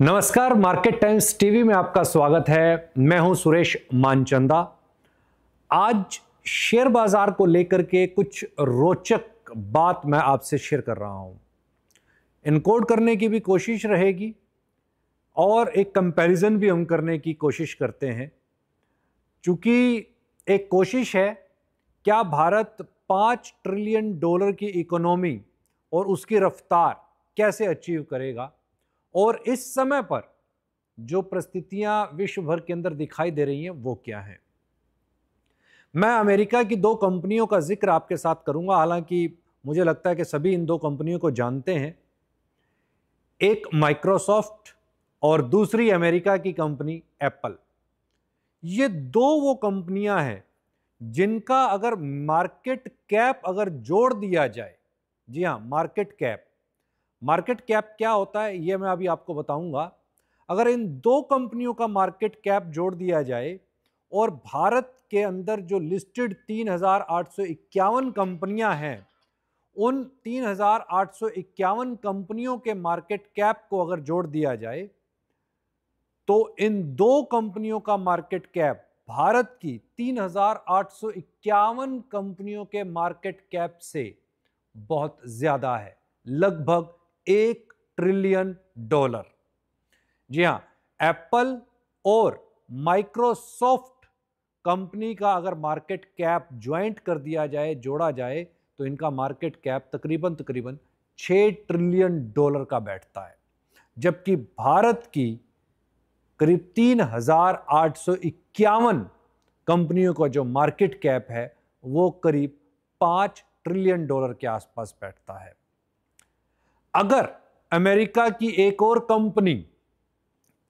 नमस्कार, market times TV में आपका स्वागत है। मैं हूँ सुरेश मानचंदा। आज शेयर बाज़ार को लेकर के कुछ रोचक बात मैं आपसे शेयर कर रहा हूँ। इनकोड करने की भी कोशिश रहेगी और एक कंपैरिजन भी हम करने की कोशिश करते हैं। क्योंकि एक कोशिश है, क्या भारत पाँच ट्रिलियन डॉलर की इकोनॉमी और उसकी रफ्तार कैसे अचीव करेगा? और इस समय पर जो परिस्थितियाँ विश्व भर के अंदर दिखाई दे रही हैं, वो क्या है? मैं अमेरिका की दो कंपनियों का ज़िक्र आपके साथ करूँगा। हालाँकि मुझे लगता है कि सभी इन दो कंपनियों को जानते हैं। एक माइक्रोसॉफ्ट और दूसरी अमेरिका की कंपनी एप्पल। ये दो वो कंपनियाँ हैं जिनका अगर मार्केट कैप अगर जोड़ दिया जाए। जी हाँ मार्केट कैप। मार्केट कैप क्या होता है, ये मैं अभी आपको बताऊँगा। अगर इन दो कंपनियों का मार्केट कैप जोड़ दिया जाए और भारत के अंदर जो लिस्टेड तीन हज़ार आठ सौ इक्यावन कंपनियाँ हैं, उन तीन हज़ार आठ सौ इक्यावन कंपनियों के मार्केट कैप को अगर जोड़ दिया जाए तो इन दो कंपनियों का मार्केट कैप भारत की तीन हज़ार आठ सौ इक्यावन कंपनियों के मार्केट कैप से बहुत ज़्यादा है, लगभग एक ट्रिलियन डॉलर। जी हाँ, एप्पल और माइक्रोसॉफ्ट कंपनी का अगर मार्केट कैप ज्वाइंट कर दिया जाए, जोड़ा जाए तो इनका मार्केट कैप तकरीबन तकरीबन छः ट्रिलियन डॉलर का बैठता है। जबकि भारत की करीब तीन हज़ार आठ सौ इक्यावन कंपनियों का जो मार्केट कैप है, वो करीब पाँच ट्रिलियन डॉलर के आसपास बैठता है। अगर अमेरिका की एक और कंपनी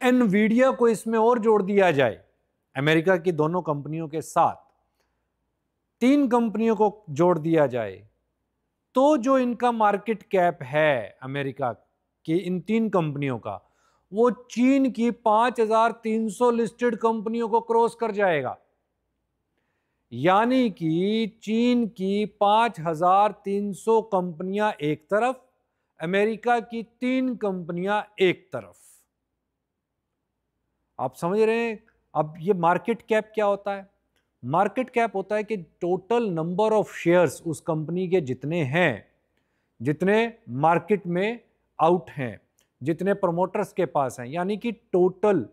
एनवीडिया को इसमें और जोड़ दिया जाए, अमेरिका की दोनों कंपनियों के साथ, तीन कंपनियों को जोड़ दिया जाए तो जो इनका मार्केट कैप है अमेरिका की, इन तीन कंपनियों का, वो चीन की 5300 लिस्टेड कंपनियों को क्रॉस कर जाएगा। यानी कि चीन की 5300 कंपनियाँ एक तरफ़ अमेरिका की तीन कंपनियाँ एक तरफ़। आप समझ रहे हैं? अब ये मार्केट कैप क्या होता है? मार्केट कैप होता है कि टोटल नंबर ऑफ़ शेयर्स उस कंपनी के जितने हैं, जितने मार्केट में आउट हैं, जितने प्रमोटर्स के पास हैं, यानी कि टोटल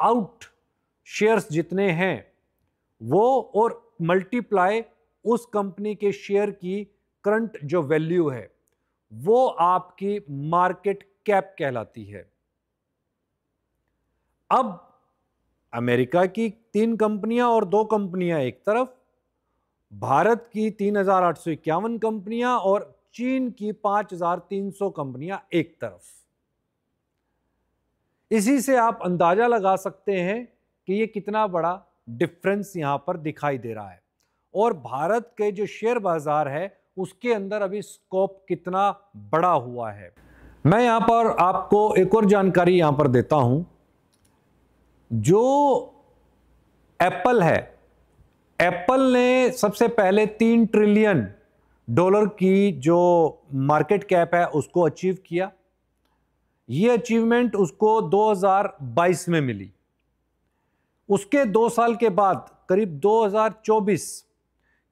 आउट शेयर्स जितने हैं, वो और मल्टीप्लाई उस कंपनी के शेयर की करंट जो वैल्यू है। वो आपकी मार्केट कैप कहलाती है। अब अमेरिका की तीन कंपनियाँ और दो कंपनियाँ एक तरफ़, भारत की तीन हज़ार आठ सौ इक्यावन कंपनियाँ और चीन की पाँच हज़ार तीन सौ कंपनियाँ एक तरफ़। इसी से आप अंदाज़ा लगा सकते हैं कि ये कितना बड़ा डिफरेंस यहाँ पर दिखाई दे रहा है। और भारत के जो शेयर बाज़ार है उसके अंदर अभी स्कोप कितना बड़ा हुआ है। मैं यहाँ पर आपको एक और जानकारी यहाँ पर देता हूँ। जो एप्पल है एप्पल ने सबसे पहले तीन ट्रिलियन डॉलर की जो मार्केट कैप है, उसको अचीव किया। ये अचीवमेंट उसको 2022 में मिली। उसके दो साल के बाद, करीब 2024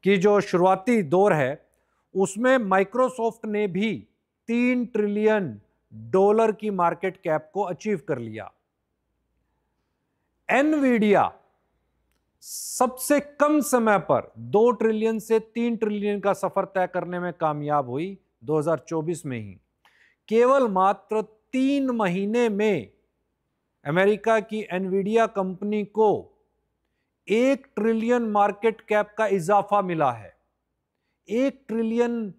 की जो शुरुआती दौर है उसमें माइक्रोसॉफ्ट ने भी तीन ट्रिलियन डॉलर की मार्केट कैप को अचीव कर लिया। एनवीडिया सबसे कम समय पर दो ट्रिलियन से तीन ट्रिलियन का सफ़र तय करने में कामयाब हुई 2024 में ही। केवल मात्र तीन महीने में अमेरिका की एनवीडिया कंपनी को एक ट्रिलियन मार्केट कैप का इजाफा मिला है। एक ट्रिलियन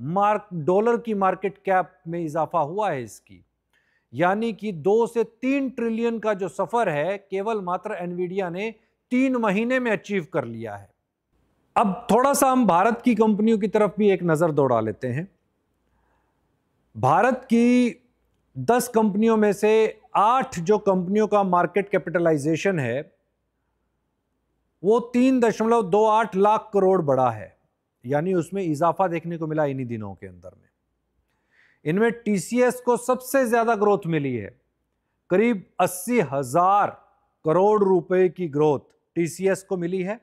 मार्क, डॉलर की मार्केट कैप में इजाफा हुआ है इसकी। यानी कि दो से तीन ट्रिलियन का जो सफ़र है, केवल मात्र एनवीडिया ने तीन महीने में अचीव कर लिया है। अब थोड़ा सा हम भारत की कंपनियों की तरफ़ भी एक नज़र दौड़ा लेते हैं। भारत की दस कंपनियों में से आठ जो कंपनियों का मार्केट कैपिटलाइजेशन है, वो तीन दशमलव दो आठ लाख करोड़ बड़ा है। यानी उसमें इजाफा देखने को मिला इन्हीं दिनों के अंदर में। इनमें टीसीएस को सबसे ज़्यादा ग्रोथ मिली है। करीब अस्सी हज़ार करोड़ रुपए की ग्रोथ टीसीएस को मिली है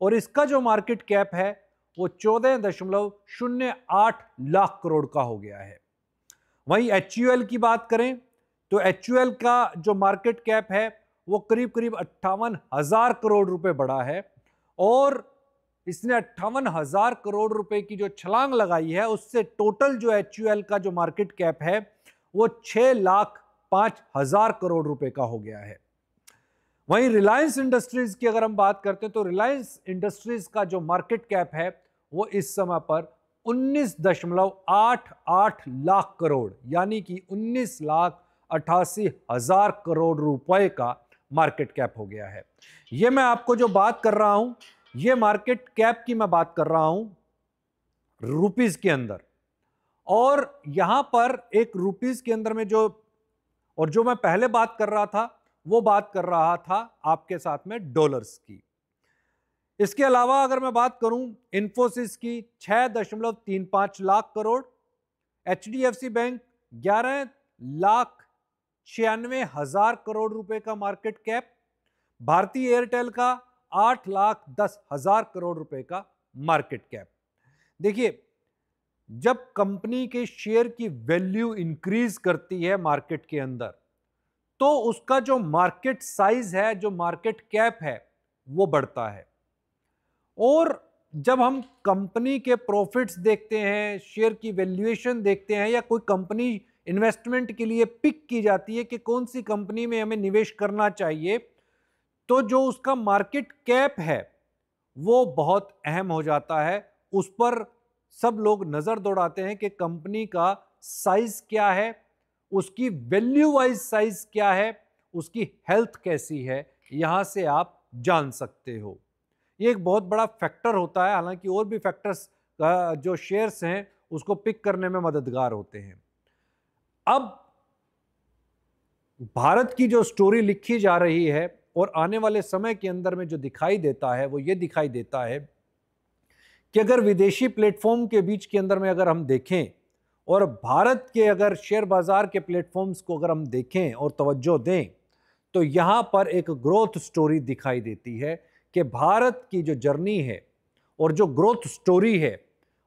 और इसका जो मार्केट कैप है, वो चौदह दशमलव शून्य आठ लाख करोड़ का हो गया है। वहीं एच की बात करें तो एच का जो मार्केट कैप है, वो करीब करीब अट्ठावन हज़ार करोड़ रुपए बढ़ा है और इसने अट्ठावन हज़ार करोड़ रुपए की जो छलांग लगाई है, उससे टोटल जो एच का जो मार्केट कैप है, वो छह लाख पाँच हज़ार करोड़ रुपए का हो गया है। वहीं रिलायंस इंडस्ट्रीज़ की अगर हम बात करते हैं तो रिलायंस इंडस्ट्रीज़ का जो मार्केट कैप है, वो इस समय पर उन्नीस दशमलव आठ आठ लाख करोड़, यानी कि उन्नीस लाख अठासी हज़ार करोड़ रुपए का मार्केट कैप हो गया है। ये मैं आपको जो बात कर रहा हूँ ये मार्केट कैप की मैं बात कर रहा हूँ रुपीज़ के अंदर। और यहाँ पर एक रुपीज़ के अंदर में जो, और जो मैं पहले बात कर रहा था, वो बात कर रहा था आपके साथ में डॉलर्स की। इसके अलावा अगर मैं बात करूँ इंफोसिस की, छह दशमलव तीन पाँच lakh crore H D F C bank, ग्यारह लाख छियानवे हज़ार करोड़ रुपए का मार्केट कैप, भारतीय एयरटेल का आठ लाख दस हज़ार करोड़ रुपए का मार्केट कैप। देखिए, जब कंपनी के शेयर की वैल्यू इंक्रीज करती है मार्केट के अंदर तो उसका जो मार्केट साइज़ है, जो मार्केट कैप है, वो बढ़ता है। और जब हम कंपनी के प्रॉफिट्स देखते हैं, शेयर की वैल्यूएशन देखते हैं या कोई कंपनी इन्वेस्टमेंट के लिए पिक की जाती है कि कौन सी कंपनी में हमें निवेश करना चाहिए तो जो उसका मार्केट कैप है, वो बहुत अहम हो जाता है। उस पर सब लोग नज़र दौड़ाते हैं कि कंपनी का साइज़ क्या है, उसकी वैल्यू वाइज साइज़ क्या है, उसकी हेल्थ कैसी है, यहाँ से आप जान सकते हो। ये एक बहुत बड़ा फैक्टर होता है, हालाँकि और भी फैक्टर्स जो शेयर्स हैं, उसको पिक करने में मददगार होते हैं। अब, भारत की जो स्टोरी लिखी जा रही है और आने वाले समय के अंदर में जो दिखाई देता है, वो ये दिखाई देता है कि अगर विदेशी प्लेटफॉर्म के बीच के अंदर में अगर हम देखें और भारत के अगर शेयर बाज़ार के प्लेटफॉर्म्स को अगर हम देखें और तवज्जो दें तो यहाँ पर एक ग्रोथ स्टोरी दिखाई देती है कि भारत की जो जर्नी है और जो ग्रोथ स्टोरी है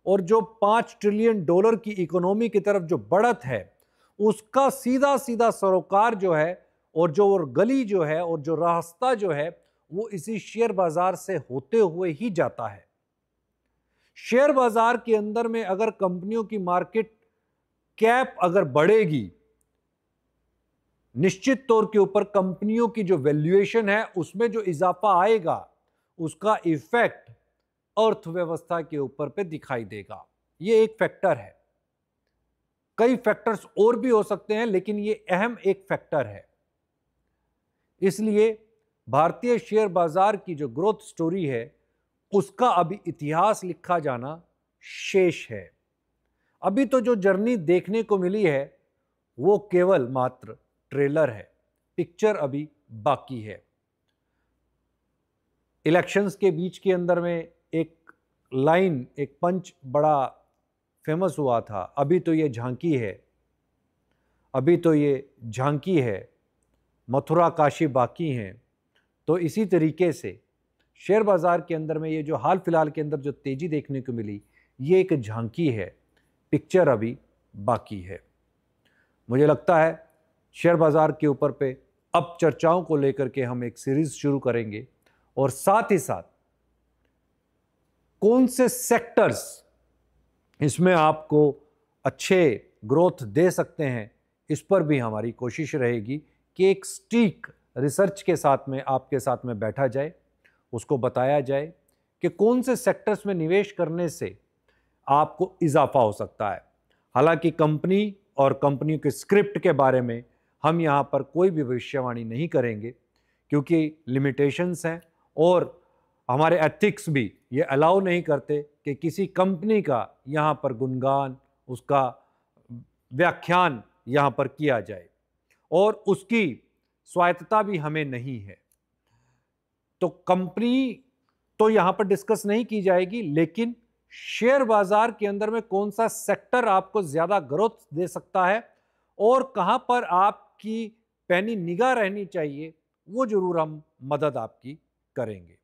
और जो पाँच ट्रिलियन डॉलर की इकोनॉमी की तरफ़ जो बढ़त है, उसका सीधा सीधा सरोकार जो है और जो और गली जो है और जो रास्ता जो है, वो इसी शेयर बाज़ार से होते हुए ही जाता है। शेयर बाज़ार के अंदर में अगर कंपनियों की मार्केट कैप अगर बढ़ेगी, निश्चित तौर के ऊपर कंपनियों की जो वैल्यूएशन है, उसमें जो इजाफा आएगा, उसका इफ़ेक्ट अर्थव्यवस्था के ऊपर पे दिखाई देगा। ये एक फैक्टर है। कई फैक्टर्स और भी हो सकते हैं, लेकिन ये अहम एक फैक्टर है। इसलिए भारतीय शेयर बाज़ार की जो ग्रोथ स्टोरी है, उसका अभी इतिहास लिखा जाना शेष है। अभी तो जो जर्नी देखने को मिली है, वो केवल मात्र ट्रेलर है पिक्चर अभी बाकी है। इलेक्शंस के बीच के अंदर में एक लाइन एक पंच बड़ा फ़ेमस हुआ था। अभी तो ये झांकी है। अभी तो ये झांकी है। मथुरा काशी बाकी हैं। तो इसी तरीके से शेयर बाज़ार के अंदर में ये जो हाल फ़िलहाल के अंदर जो तेज़ी देखने को मिली, ये एक झांकी है। पिक्चर अभी बाकी है। मुझे लगता है शेयर बाज़ार के ऊपर पे अब चर्चाओं को लेकर के हम एक सीरीज़ शुरू करेंगे और साथ ही साथ कौन से सेक्टर्स इसमें आपको अच्छे ग्रोथ दे सकते हैं, इस पर भी हमारी कोशिश रहेगी। कि एक स्टीक रिसर्च के साथ में, आपके साथ में बैठा जाए, उसको बताया जाए कि कौन से सेक्टर्स में निवेश करने से आपको इजाफा हो सकता है। हालाँकि कंपनी और कंपनी के स्क्रिप्ट के बारे में हम यहाँ पर कोई भी भविष्यवाणी नहीं करेंगे, क्योंकि लिमिटेशंस हैं और हमारे एथिक्स भी ये अलाउ नहीं करते कि किसी कंपनी का यहाँ पर गुणगान, उसका व्याख्यान यहाँ पर किया जाए। और उसकी स्वायत्तता भी हमें नहीं है। तो कंपनी तो यहाँ पर डिस्कस नहीं की जाएगी, लेकिन शेयर बाज़ार के अंदर में कौन सा सेक्टर आपको ज़्यादा ग्रोथ दे सकता है और कहाँ पर आपकी पैनी निगाह रहनी चाहिए, वो ज़रूर हम मदद आपकी करेंगे।